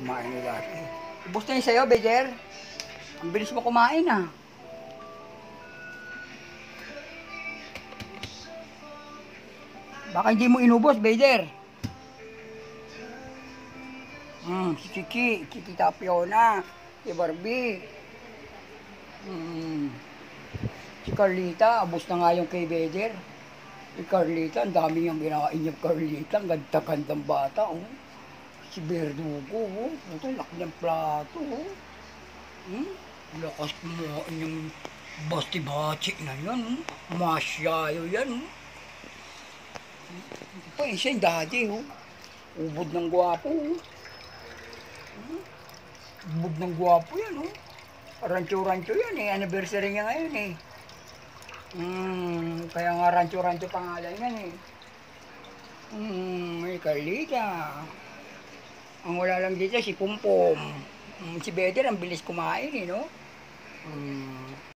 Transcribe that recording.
Kumain ni dati. Ubus na yun sa'yo, Beder. Ang bilis mo kumain, ah. Baka hindi mo inubos, Beder. Hmm, si Kiki, Kiki Tapiona, si Barbie. Hmm. Si Carlita, abos na nga yung kay Beder. Si Carlita, ang dami niyang ginawain niya Carlita. Ang ganda-gandang bata, oh. Si Berdugo, oh. Ito, laki ng plato, oh. Hmm? Lakas kumain yung basti-bachi na yan, oh. Masyayo yan, oh. Pa, isa yung daddy, oh. Ubod ng gwapo, oh. Hmm? Ubod ng gwapo yan, oh. Rancho-rancho yan, eh. Anniversary niya ngayon, eh. Hmm, kaya nga rancho-rancho pangalan yan, eh. Hmm, may Carlita. Ang wala lang dito, si Pumpom. Hmm, si Beder, ang bilis kumain, eh, no? Hmm.